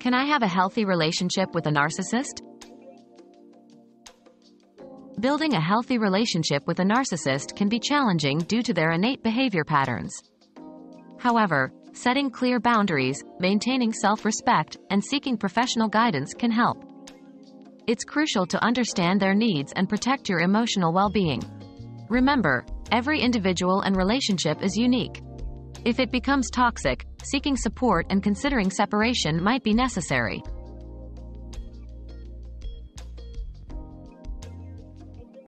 Can I have a healthy relationship with a narcissist? Building a healthy relationship with a narcissist can be challenging due to their innate behavior patterns. However, setting clear boundaries, maintaining self-respect, and seeking professional guidance can help. It's crucial to understand their needs and protect your emotional well-being. Remember, every individual and relationship is unique. If it becomes toxic, seeking support and considering separation might be necessary.